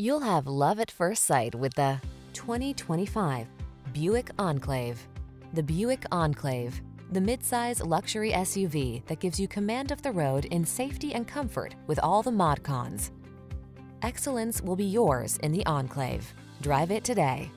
You'll have love at first sight with the 2025 Buick Enclave. The Buick Enclave, the midsize luxury SUV that gives you command of the road in safety and comfort with all the mod cons. Excellence will be yours in the Enclave. Drive it today.